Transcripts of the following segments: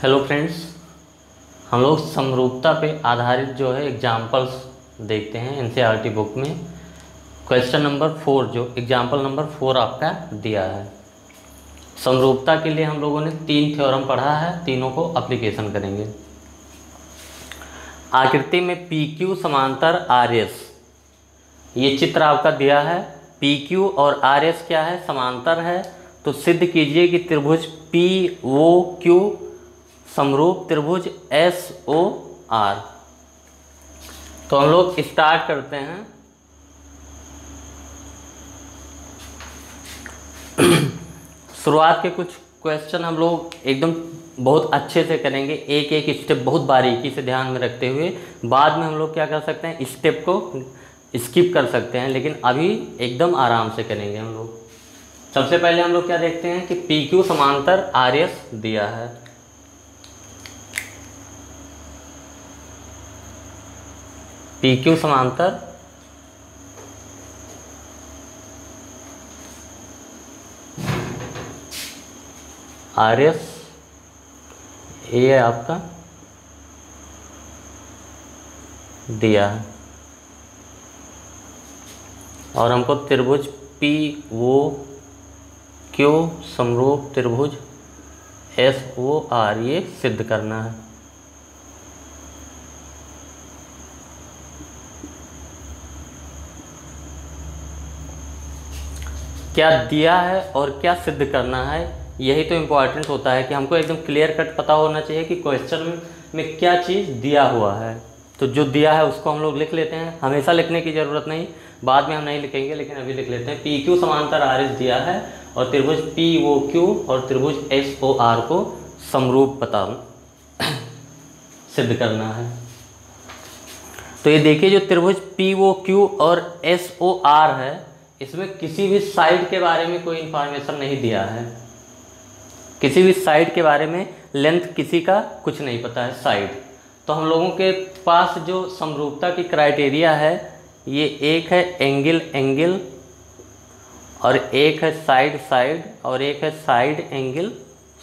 Hello friends हम लोग समरूपता पे आधारित जो है एग्जाम्पल्स देखते हैं एन बुक में। क्वेश्चन नंबर फोर जो एग्ज़ाम्पल नंबर फोर आपका दिया है। समरूपता के लिए हम लोगों ने तीन थ्योरम पढ़ा है, तीनों को अप्लीकेशन करेंगे। आकृति में पी क्यू समांतर आर एस ये चित्र आपका दिया है। पी क्यू और आर एस क्या है? समांतर है। तो सिद्ध कीजिए कि त्रिभुज पी ओ क्यू समरूप त्रिभुज एस ओ आर तो हम लोग स्टार्ट करते हैं। शुरुआत के कुछ क्वेश्चन हम लोग एकदम बहुत अच्छे से करेंगे। एक एक स्टेप बहुत बारीकी से ध्यान में रखते हुए। बाद में हम लोग क्या कर सकते हैं? स्टेप को स्किप कर सकते हैं, लेकिन अभी एकदम आराम से करेंगे हम लोग। सबसे पहले हम लोग क्या देखते हैं कि पी क्यू समांतर आर एस दिया है। पी क्यू समांतर। आर एस ए है आपका। दिया है। और हमको त्रिभुज पी वो क्यू समरूप त्रिभुज एस ओ आर ये सिद्ध करना है। क्या दिया है और क्या सिद्ध करना है, यही तो इम्पोर्टेंट होता है कि हमको एकदम क्लियर कट पता होना चाहिए कि क्वेश्चन में क्या चीज़ दिया हुआ है। तो जो दिया है उसको हम लोग लिख लेते हैं। हमेशा लिखने की ज़रूरत नहीं, बाद में हम नहीं लिखेंगे, लेकिन अभी लिख लेते हैं। पी क्यू समांतर आर एस दिया है और त्रिभुज पी ओ क्यू और त्रिभुज एस ओ आर को समरूप पता सिद्ध करना है। तो ये देखिए, जो त्रिभुज पी ओ क्यू और एस ओ आर है इसमें किसी भी साइड के बारे में कोई इंफॉर्मेशन नहीं दिया है। किसी भी साइड के बारे में लेंथ किसी का कुछ नहीं पता है साइड तो हम लोगों के पास जो समरूपता की क्राइटेरिया है, ये एक है एंगल एंगल और एक है साइड साइड और एक है साइड एंगल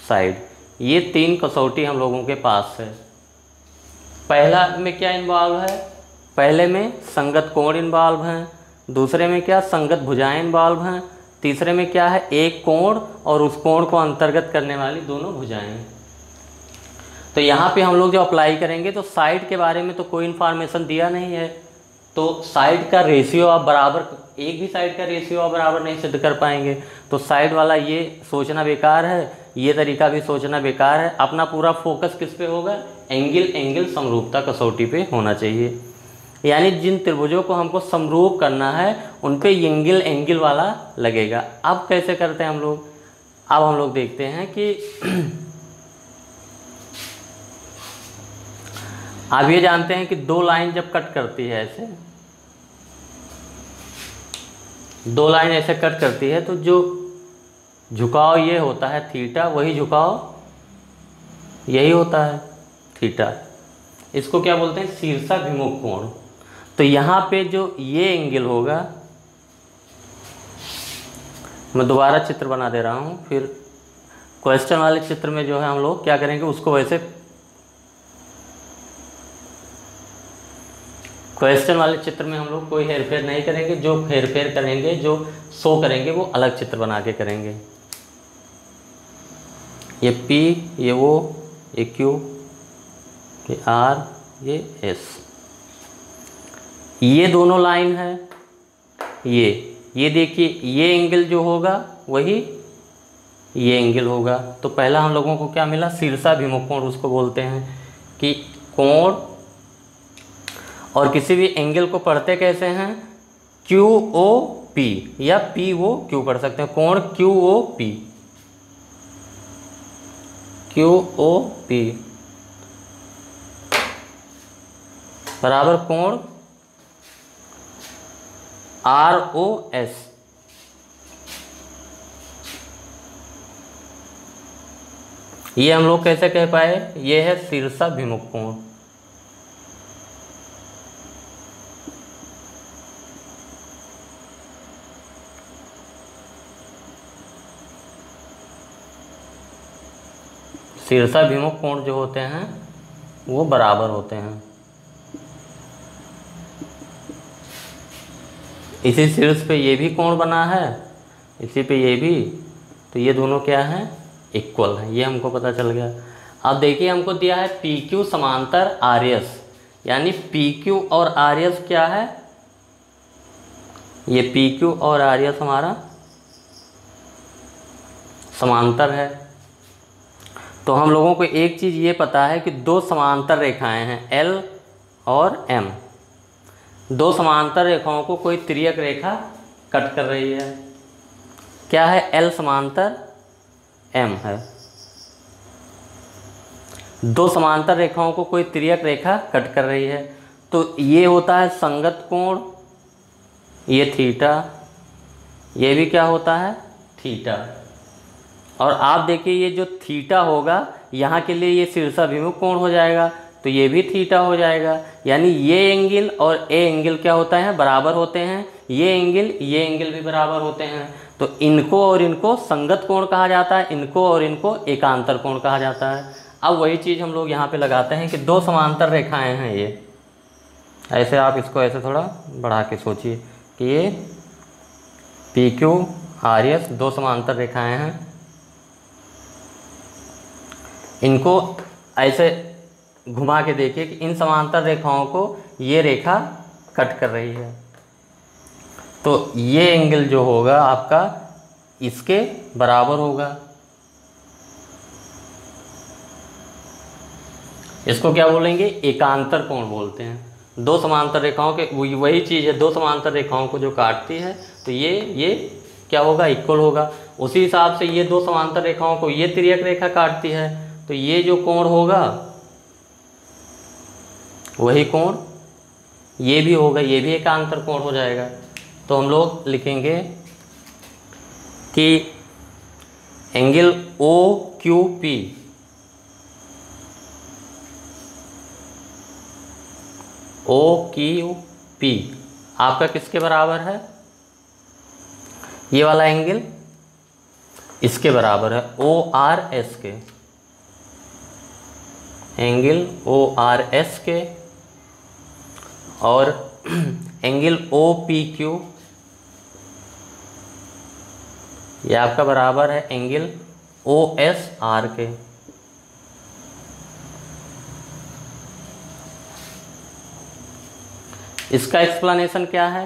साइड ये तीन कसौटी हम लोगों के पास है। पहला में क्या इन्वॉल्व है? पहले में संगत कोण इन्वॉल्व हैं। दूसरे में क्या संगत भुजाएँ इन्वॉल्व हैं? तीसरे में क्या है एक कोण और उस कोण को अंतर्गत करने वाली दोनों भुजाएँ? तो यहाँ पे हम लोग जो अप्लाई करेंगे तो साइड के बारे में तो कोई इन्फॉर्मेशन दिया नहीं है। तो साइड का रेशियो आप बराबर, एक भी साइड का रेशियो आप बराबर नहीं सिद्ध कर पाएँगे। तो साइड वाला ये सोचना बेकार है, ये तरीका भी सोचना बेकार है। अपना पूरा फोकस किस पे होगा? एंगल एंगल समरूपता कसौटी पे होना चाहिए। यानी जिन त्रिभुजों को हमको समरूप करना है उन पे एंगल एंगल वाला लगेगा। अब कैसे करते हैं हम लोग? अब हम लोग देखते हैं कि आप ये जानते हैं कि दो लाइन जब कट करती है ऐसे, दो लाइन ऐसे कट करती है तो जो झुकाव ये होता है थीटा, वही झुकाव यही होता है थीटा। इसको क्या बोलते हैं? शीर्षाभिमुख कोण। तो यहाँ पे जो ये एंगल होगा, मैं दोबारा चित्र बना दे रहा हूँ, फिर क्वेश्चन वाले चित्र में जो है हम लोग क्या करेंगे, उसको वैसे क्वेश्चन वाले चित्र में हम लोग कोई हेर फेर नहीं करेंगे, जो हेर फेर करेंगे, जो शो करेंगे, वो अलग चित्र बना के करेंगे। ये P, ये O, ये Q, ये R, ये S ये दोनों लाइन है, ये ये देखिए, ये एंगल जो होगा, वही ये एंगल होगा। तो पहला हम लोगों को क्या मिला? शीर्षाभिमुख कोण उसको बोलते हैं कि कोण और किसी भी एंगल को पढ़ते कैसे हैं? क्यू ओ पी या पी ओ क्यू पढ़ सकते हैं। कोण Q O P Q O P बराबर कोण आर ओ एस ये हम लोग कैसे कह पाए? ये है शीर्षाभिमुख कोण शीर्षाभिमुख कोण जो होते हैं, वो बराबर होते हैं। इसी शीर्ष पे ये भी कोण बना है, इसी पे ये भी तो ये दोनों क्या हैं? इक्वल हैं। ये हमको पता चल गया। अब देखिए, हमको दिया है पी क्यू समांतर आर एस यानी पी क्यू और आर एस क्या है? ये पी क्यू और आर एस हमारा समांतर है। तो हम लोगों को एक चीज़ ये पता है कि दो समांतर रेखाएँ हैं एल और एम दो समांतर रेखाओं को कोई त्रियक रेखा कट कर रही है। क्या है एल समांतर? एम है। दो समांतर रेखाओं को कोई त्रियक रेखा कट कर रही है। तो ये होता है संगत कोण, ये थीटा, ये भी क्या होता है? थीटा। और आप देखिए, ये जो थीटा होगा, यहाँ के लिए ये शीर्षाभिमुख कोण हो जाएगा। तो ये भी थीटा हो जाएगा। यानी ये एंगल और ए एंगल क्या होता है? बराबर होते हैं। ये एंगल ये एंगल भी बराबर होते हैं। तो इनको और इनको संगत कोण कहा जाता है। इनको और इनको एकांतर कोण कहा जाता है। अब वही चीज़ हम लोग यहाँ पे लगाते हैं कि दो समांतर रेखाएँ हैं ये। ऐसे आप इसको ऐसे थोड़ा बढ़ा के सोचिए कि ये पी क्यू आर एस दो समांतर रेखाएँ हैं। इनको ऐसे घुमा के देखिए कि इन समांतर रेखाओं को ये रेखा कट कर रही है। तो ये एंगल जो होगा आपका इसके बराबर होगा। इसको क्या बोलेंगे? एकांतर कोण बोलते हैं। दो समांतर रेखाओं के वही चीज़ है, दो समांतर रेखाओं को जो काटती है तो ये ये क्या होगा? इक्वल होगा। उसी हिसाब से ये दो समांतर रेखाओं को ये त्रियक रेखा काटती है तो ये जो कोण होगा वही कोण? ये भी होगा, ये भी एक आंतर कोण हो जाएगा। तो हम लोग लिखेंगे कि angle O Q P O Q P आपका किसके बराबर है? ये वाला एंगल इसके बराबर है ओ आर एस के। एंगल ओ आर एस के। और एंगल ओ पी क्यू, ये आपका बराबर है एंगल ओ एस आर के। इसका एक्सप्लेनेशन क्या है?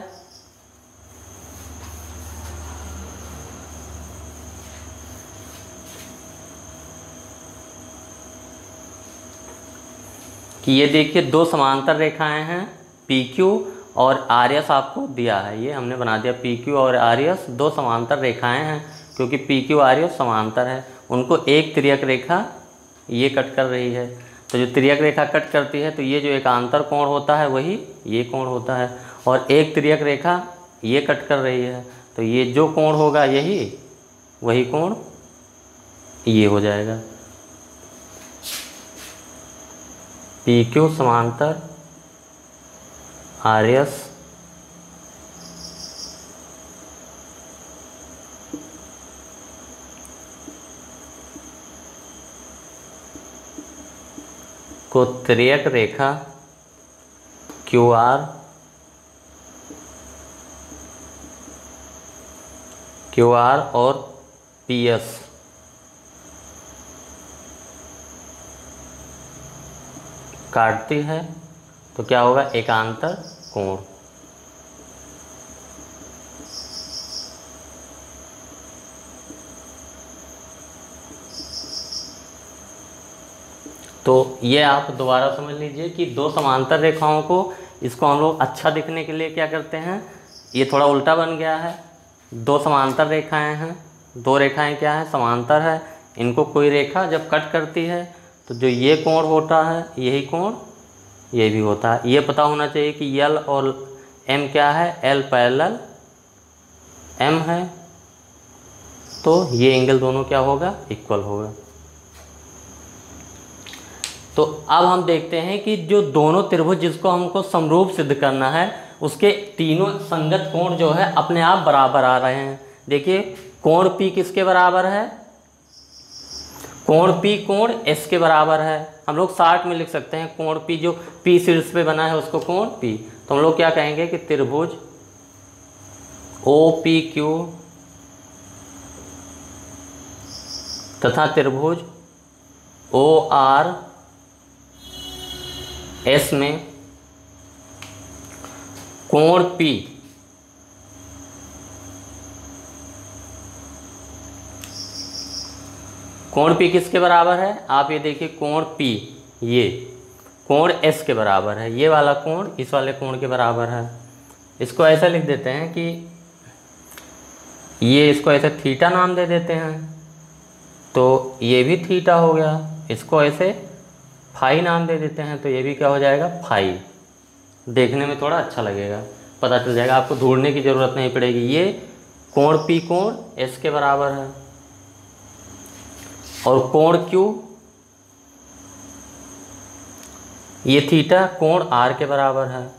कि ये देखिए दो समांतर रेखाएँ हैं। पी क्यू और आर एस आपको दिया है। ये हमने बना दिया पी क्यू और आर एस दो समांतर रेखाएँ हैं, क्योंकि पी क्यू आर एस समांतर है। उनको एक त्रियक रेखा ये कट कर रही है। तो जो त्रियक रेखा कट करती है तो ये जो एक आंतर कोण होता है, वही ये कोण होता है। और एक त्रियक रेखा ये कट कर रही है तो ये जो कोण होगा, यही, वही कोण ये हो जाएगा। पी क्यू समांतर आर एस को त्रियक रेखा क्यू आर क्यू आर और पी एस काटती है। तो क्या होगा? एकांतर कोण। तो ये आप दोबारा समझ लीजिए कि दो समांतर रेखाओं को इसको हम लोग अच्छा दिखने के लिए क्या करते हैं? ये थोड़ा उल्टा बन गया है। दो समांतर रेखाएँ हैं। दो रेखाएँ क्या हैं? समांतर है। इनको कोई रेखा जब कट करती है तो जो ये कोण होता है, यही कोण ये भी होता है। ये पता होना चाहिए कि यल और एम क्या है? एल पैरेलल एम है। तो ये एंगल दोनों क्या होगा? इक्वल होगा। तो अब हम देखते हैं कि जो दोनों त्रिभुज जिसको हमको समरूप सिद्ध करना है, उसके तीनों संगत कोण जो है, अपने आप बराबर आ रहे हैं। देखिए, कोण पी किसके बराबर है? कोण पी कोण एस के बराबर है। हम लोग साठ में लिख सकते हैं कोण पी, जो पी शीर्ष पे बना है उसको कोण पी। तो हम लोग क्या कहेंगे कि त्रिभुज ओ पी क्यू तथा त्रिभुज ओ आर एस में कोण पी कोण पी किसके बराबर है? आप ये देखिए, कोण पी ये। कोण एस के बराबर है। ये वाला कोण इस वाले कोण के बराबर है। इसको ऐसा लिख देते हैं कि ये इसको ऐसे थीटा नाम दे देते हैं। तो ये भी थीटा हो गया। इसको ऐसे फाई नाम दे देते हैं तो ये भी क्या हो जाएगा? फाई। देखने में थोड़ा अच्छा लगेगा। पता चल जाएगा, आपको ढूँढने की ज़रूरत नहीं पड़ेगी। ये कोण पी कोण एस के बराबर है। और कोण क्यू? ये थीटा कोण आर के बराबर है।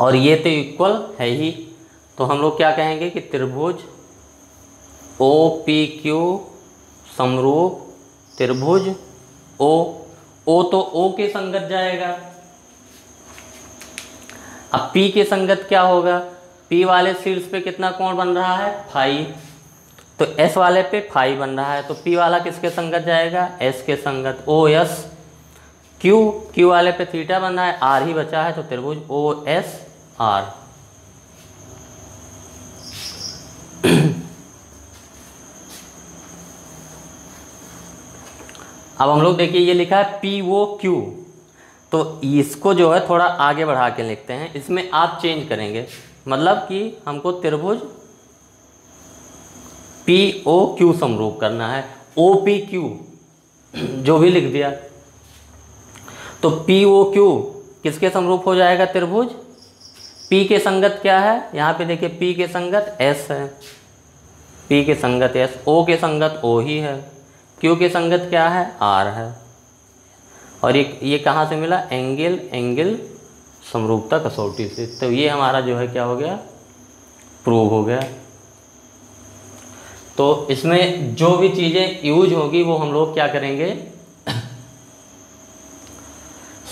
और ये तो इक्वल है ही। तो हम लोग क्या कहेंगे कि त्रिभुज ओ पी क्यू समरूप त्रिभुज ओ ओ तो ओ के संगत जाएगा। अब पी के संगत क्या होगा? पी वाले शीर्ष पे कितना कोण बन रहा है? फाई तो S वाले पे फाई बन रहा है तो P वाला किसके संगत जाएगा? S के संगत ओ एस क्यू क्यू वाले पे थीटा बन रहा है, R ही बचा है तो त्रिभुज ओ एस आर अब हम लोग देखिए, ये लिखा है पी ओ क्यू तो इसको जो है थोड़ा आगे बढ़ा के लिखते हैं। इसमें आप चेंज करेंगे। मतलब कि हमको त्रिभुज पी ओ क्यू समरूप करना है, ओ पी क्यू, जो भी लिख दिया। तो पी ओ क्यू किसके समरूप हो जाएगा त्रिभुज? पी के संगत क्या है? यहाँ पे देखिए, पी के संगत एस है। पी के संगत एस, ओ के संगत ओ ही है। क्यू के संगत क्या है? आर है। और ये ये कहाँ से मिला? एंगल एंगल समरूपता कसौटी से। तो ये हमारा जो है क्या हो गया? प्रूव हो गया। तो इसमें जो भी चीज़ें यूज़ होगी, वो हम लोग क्या करेंगे?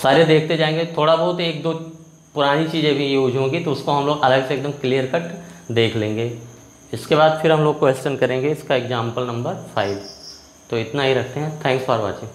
सारे देखते जाएँगे। थोड़ा बहुत एक दो पुरानी चीज़ें भी यूज़ होंगी तो उसको हम लोग अलग से एकदम क्लियर कट देख लेंगे। इसके बाद फिर हम लोग क्वेश्चन करेंगे, इसका एग्ज़ाम्पल नंबर फाइव तो इतना ही रखते हैं। Thanks for watching